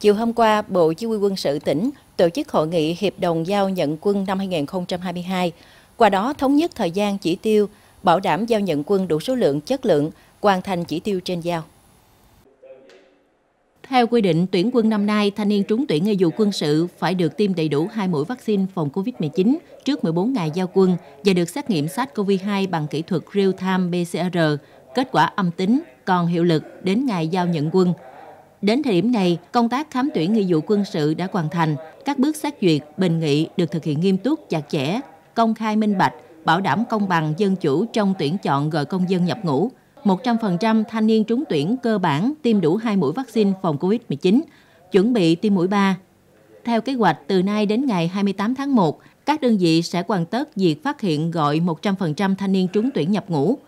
chiều hôm qua, Bộ Chỉ huy quân sự tỉnh tổ chức hội nghị Hiệp đồng giao nhận quân năm 2022, qua đó thống nhất thời gian chỉ tiêu, bảo đảm giao nhận quân đủ số lượng, chất lượng, hoàn thành chỉ tiêu trên giao. Theo quy định, tuyển quân năm nay, thanh niên trúng tuyển nghĩa vụ quân sự phải được tiêm đầy đủ hai mũi vaccine phòng COVID-19 trước 14 ngày giao quân và được xét nghiệm SARS-CoV-2 bằng kỹ thuật real-time PCR, kết quả âm tính, còn hiệu lực đến ngày giao nhận quân. Đến thời điểm này, công tác khám tuyển nghĩa vụ quân sự đã hoàn thành, các bước xét duyệt, bình nghị được thực hiện nghiêm túc, chặt chẽ, công khai minh bạch, bảo đảm công bằng dân chủ trong tuyển chọn gọi công dân nhập ngũ, 100% thanh niên trúng tuyển cơ bản tiêm đủ 2 mũi vaccine phòng COVID-19, chuẩn bị tiêm mũi 3. Theo kế hoạch, từ nay đến ngày 28 tháng 1, các đơn vị sẽ hoàn tất việc phát hiện gọi 100% thanh niên trúng tuyển nhập ngũ.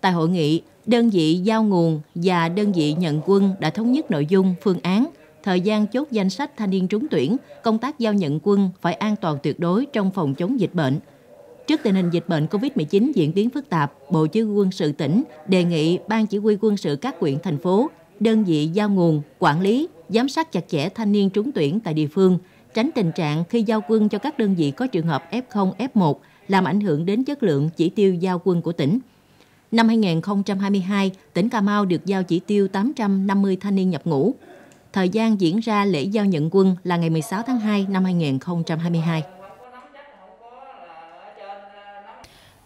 Tại hội nghị, đơn vị giao nguồn và đơn vị nhận quân đã thống nhất nội dung, phương án, thời gian chốt danh sách thanh niên trúng tuyển, công tác giao nhận quân phải an toàn tuyệt đối trong phòng chống dịch bệnh. Trước tình hình dịch bệnh COVID-19 diễn biến phức tạp, Bộ Chỉ huy quân sự tỉnh đề nghị Ban Chỉ huy quân sự các quyện, thành phố, đơn vị giao nguồn, quản lý, giám sát chặt chẽ thanh niên trúng tuyển tại địa phương, tránh tình trạng khi giao quân cho các đơn vị có trường hợp F0, F1 làm ảnh hưởng đến chất lượng chỉ tiêu giao quân của tỉnh. Năm 2022, tỉnh Cà Mau được giao chỉ tiêu 850 thanh niên nhập ngũ. Thời gian diễn ra lễ giao nhận quân là ngày 16 tháng 2 năm 2022.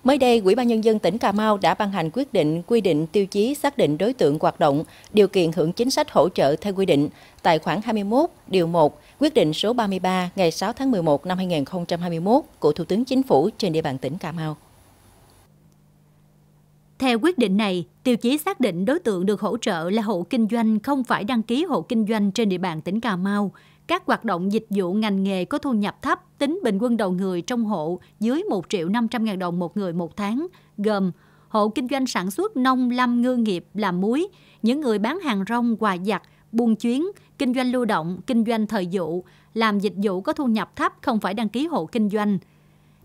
Mới đây, Ủy ban Nhân dân tỉnh Cà Mau đã ban hành quyết định quy định tiêu chí xác định đối tượng hoạt động, điều kiện hưởng chính sách hỗ trợ theo quy định tại khoản 21, điều 1, quyết định số 33 ngày 6 tháng 11 năm 2021 của Thủ tướng Chính phủ trên địa bàn tỉnh Cà Mau. Theo quyết định này, tiêu chí xác định đối tượng được hỗ trợ là hộ kinh doanh không phải đăng ký hộ kinh doanh trên địa bàn tỉnh Cà Mau, các hoạt động dịch vụ ngành nghề có thu nhập thấp tính bình quân đầu người trong hộ dưới 1 triệu 500 ngàn đồng một người một tháng, gồm hộ kinh doanh sản xuất nông lâm ngư nghiệp làm muối, những người bán hàng rong quà giặt, buôn chuyến, kinh doanh lưu động, kinh doanh thời vụ, làm dịch vụ có thu nhập thấp không phải đăng ký hộ kinh doanh.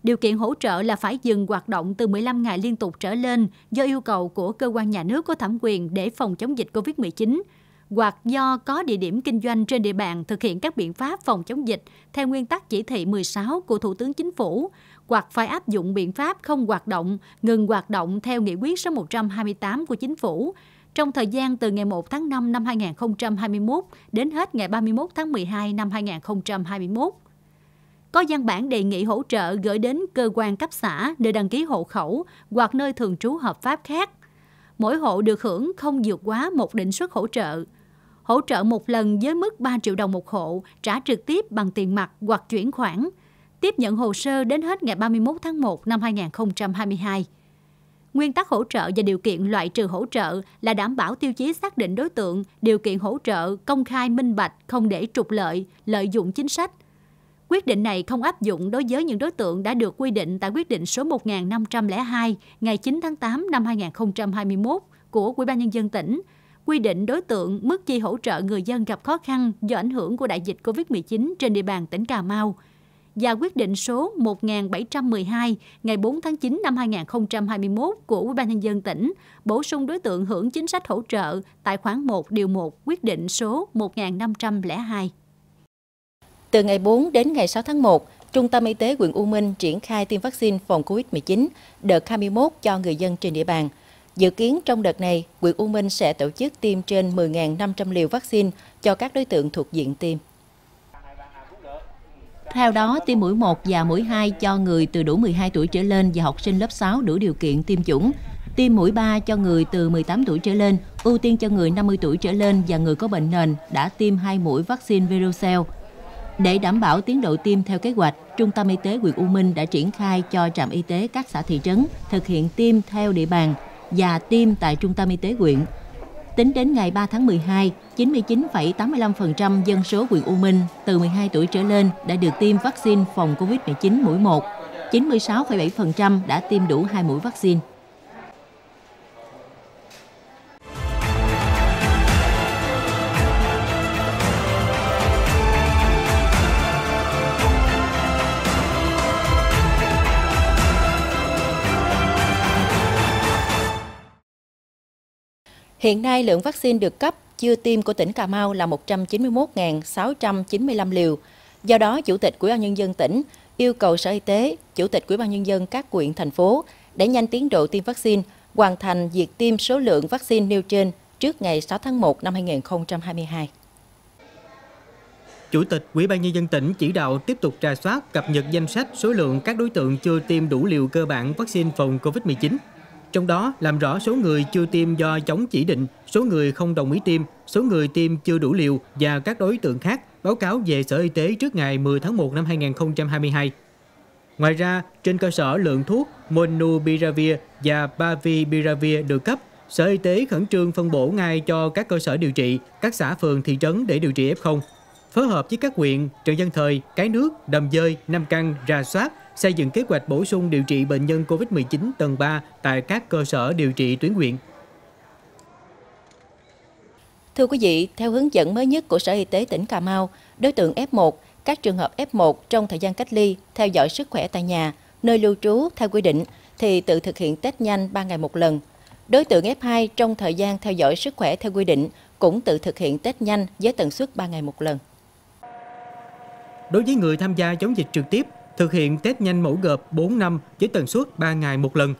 Điều kiện hỗ trợ là phải dừng hoạt động từ 15 ngày liên tục trở lên do yêu cầu của cơ quan nhà nước có thẩm quyền để phòng chống dịch COVID-19 hoặc do có địa điểm kinh doanh trên địa bàn thực hiện các biện pháp phòng chống dịch theo nguyên tắc chỉ thị 16 của Thủ tướng Chính phủ, hoặc phải áp dụng biện pháp không hoạt động, ngừng hoạt động theo nghị quyết số 128 của Chính phủ trong thời gian từ ngày 1 tháng 5 năm 2021 đến hết ngày 31 tháng 12 năm 2021. Có văn bản đề nghị hỗ trợ gửi đến cơ quan cấp xã nơi đăng ký hộ khẩu hoặc nơi thường trú hợp pháp khác. Mỗi hộ được hưởng không vượt quá một định suất hỗ trợ – hỗ trợ một lần với mức 3 triệu đồng một hộ, trả trực tiếp bằng tiền mặt hoặc chuyển khoản. Tiếp nhận hồ sơ đến hết ngày 31 tháng 1 năm 2022. Nguyên tắc hỗ trợ và điều kiện loại trừ hỗ trợ là đảm bảo tiêu chí xác định đối tượng, điều kiện hỗ trợ công khai minh bạch, không để trục lợi, lợi dụng chính sách. Quyết định này không áp dụng đối với những đối tượng đã được quy định tại quyết định số 1502 ngày 9 tháng 8 năm 2021 của Ủy ban nhân dân tỉnh, quy định đối tượng mức chi hỗ trợ người dân gặp khó khăn do ảnh hưởng của đại dịch COVID-19 trên địa bàn tỉnh Cà Mau và quyết định số 1712 ngày 4 tháng 9 năm 2021 của Ủy ban nhân dân tỉnh bổ sung đối tượng hưởng chính sách hỗ trợ tại khoản 1 điều 1 quyết định số 1502. Từ ngày 4 đến ngày 6 tháng 1, Trung tâm Y tế huyện U Minh triển khai tiêm vaccine phòng COVID-19 đợt 21 cho người dân trên địa bàn – Dự kiến trong đợt này, huyện U Minh sẽ tổ chức tiêm trên 10.500 liều vaccine cho các đối tượng thuộc diện tiêm. Theo đó, tiêm mũi 1 và mũi 2 cho người từ đủ 12 tuổi trở lên và học sinh lớp 6 đủ điều kiện tiêm chủng. Tiêm mũi 3 cho người từ 18 tuổi trở lên, ưu tiên cho người 50 tuổi trở lên và người có bệnh nền đã tiêm 2 mũi vaccine Verocell. Để đảm bảo tiến độ tiêm theo kế hoạch, Trung tâm Y tế huyện U Minh đã triển khai cho trạm y tế các xã thị trấn thực hiện tiêm theo địa bàn và tiêm tại trung tâm y tế huyện. Tính đến ngày 3 tháng 12, 99,85% dân số huyện U Minh từ 12 tuổi trở lên đã được tiêm vaccine phòng COVID-19 mũi 1, 96,7% đã tiêm đủ 2 mũi vaccine. Hiện nay lượng vaccine được cấp chưa tiêm của tỉnh Cà Mau là 191.695 liều. Do đó, Chủ tịch Ủy ban Nhân dân tỉnh yêu cầu Sở Y tế, Chủ tịch Ủy ban Nhân dân các quyện, thành phố để nhanh tiến độ tiêm vaccine, hoàn thành việc tiêm số lượng vaccine nêu trên trước ngày 6 tháng 1 năm 2022. Chủ tịch Ủy ban nhân dân tỉnh chỉ đạo tiếp tục trà soát cập nhật danh sách số lượng các đối tượng chưa tiêm đủ liều cơ bản vaccine phòng COVID-19. Trong đó làm rõ số người chưa tiêm do chống chỉ định, số người không đồng ý tiêm, số người tiêm chưa đủ liều và các đối tượng khác báo cáo về Sở Y tế trước ngày 10 tháng 1 năm 2022. Ngoài ra, trên cơ sở lượng thuốc monubiravir và Bavipiravir được cấp, Sở Y tế khẩn trương phân bổ ngay cho các cơ sở điều trị, các xã phường thị trấn để điều trị F0 phối hợp với các huyện Trần Văn Thời, Cái Nước, Đầm Dơi, Nam Căn ra soát, xây dựng kế hoạch bổ sung điều trị bệnh nhân COVID-19 tầng 3 tại các cơ sở điều trị tuyến huyện. Thưa quý vị, theo hướng dẫn mới nhất của Sở Y tế tỉnh Cà Mau, đối tượng F1, các trường hợp F1 trong thời gian cách ly, theo dõi sức khỏe tại nhà, nơi lưu trú theo quy định thì tự thực hiện test nhanh 3 ngày một lần. Đối tượng F2 trong thời gian theo dõi sức khỏe theo quy định cũng tự thực hiện test nhanh với tần suất 3 ngày một lần. Đối với người tham gia chống dịch trực tiếp, thực hiện test nhanh mẫu gộp 4 năm với tần suất 3 ngày một lần.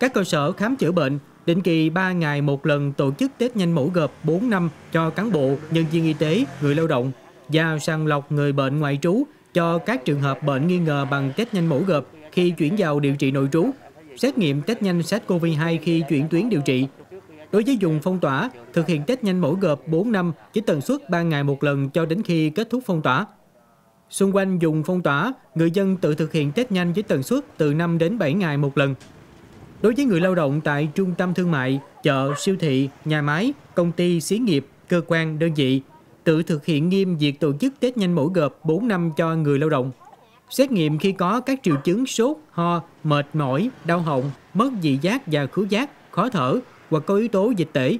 Các cơ sở khám chữa bệnh định kỳ 3 ngày một lần tổ chức test nhanh mẫu gộp 4 năm cho cán bộ, nhân viên y tế, người lao động và sàng lọc người bệnh ngoại trú cho các trường hợp bệnh nghi ngờ bằng test nhanh mẫu gộp khi chuyển vào điều trị nội trú, xét nghiệm test nhanh SARS-CoV-2 khi chuyển tuyến điều trị. Đối với vùng phong tỏa, thực hiện test nhanh mẫu gộp 4 năm với tần suất 3 ngày một lần cho đến khi kết thúc phong tỏa. Xung quanh dùng phong tỏa, người dân tự thực hiện test nhanh với tần suất từ 5 đến 7 ngày một lần. Đối với người lao động tại trung tâm thương mại, chợ, siêu thị, nhà máy, công ty, xí nghiệp, cơ quan, đơn vị, tự thực hiện nghiêm việc tổ chức test nhanh mỗi gộp 4 năm cho người lao động. Xét nghiệm khi có các triệu chứng sốt, ho, mệt mỏi, đau họng, mất vị giác và khứu giác, khó thở hoặc có yếu tố dịch tễ.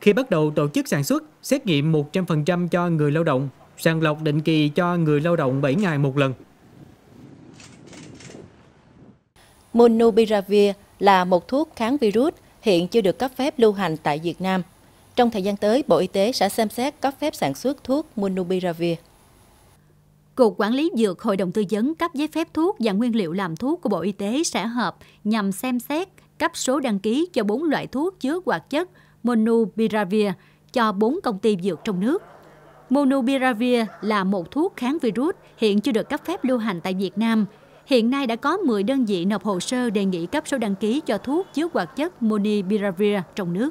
Khi bắt đầu tổ chức sản xuất, xét nghiệm 100% cho người lao động sàng lọc định kỳ cho người lao động 7 ngày một lần. Monupiravir là một thuốc kháng virus hiện chưa được cấp phép lưu hành tại Việt Nam. Trong thời gian tới, Bộ Y tế sẽ xem xét cấp phép sản xuất thuốc Monupiravir. Cục Quản lý Dược Hội đồng Tư vấn cấp giấy phép thuốc và nguyên liệu làm thuốc của Bộ Y tế sẽ họp nhằm xem xét cấp số đăng ký cho 4 loại thuốc chứa hoạt chất Monupiravir cho 4 công ty dược trong nước. Monopiravir là một thuốc kháng virus hiện chưa được cấp phép lưu hành tại Việt Nam. Hiện nay đã có 10 đơn vị nộp hồ sơ đề nghị cấp số đăng ký cho thuốc chứa hoạt chất Monopiravir trong nước.